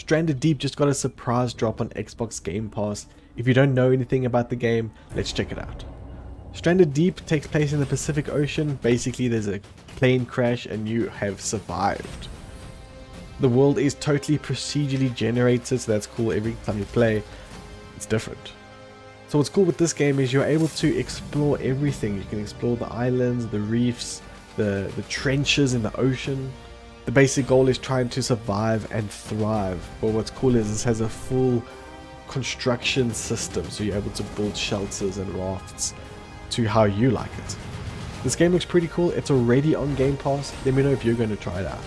Stranded Deep just got a surprise drop on Xbox Game Pass. If you don't know anything about the game, let's check it out. Stranded Deep takes place in the Pacific Ocean. Basically, there's a plane crash and you have survived. The world is totally procedurally generated, so that's cool every time you play. It's different. So what's cool with this game is you're able to explore everything. You can explore the islands, the reefs, the, the trenches in the ocean. The basic goal is trying to survive and thrive. But what's cool is this has a full construction system, so you're able to build shelters and rafts to how you like it. This game looks pretty cool. It's already on Game Pass. Let me know if you're going to try it out.